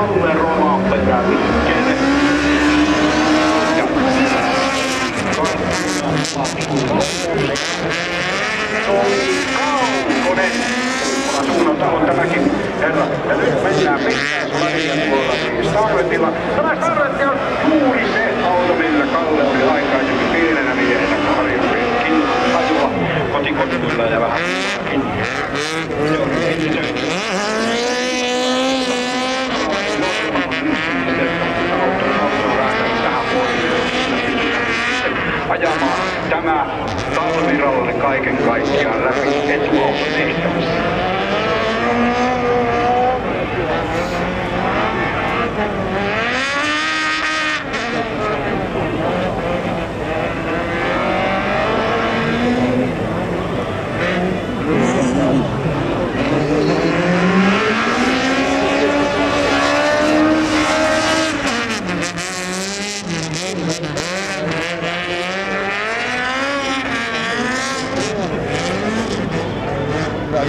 Kalle Rolaperä liikkeelle. Ja Tomi Kaukonen. Suunnalta on tämäkin herra. Ja nyt mennään pitkään Sladian puolella siis Starretilla. Tämä Starretti on juuri se auto, millä Kalle oli aikaisemmin pienenä miehenä, harjoitettiin ajua kotikontilla ja vähän Se on entisen ajamaan tämä talviralli kaiken kaikkiaan läpi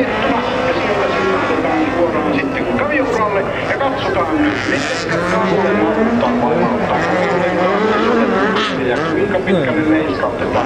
ajettuna ja siellä sitten otetaan suoraan sitten Kaviuralle ja katsotaan nyt, miten Kalle malttaa vai malttaa ja kuinka pitkälle leiskautetaan.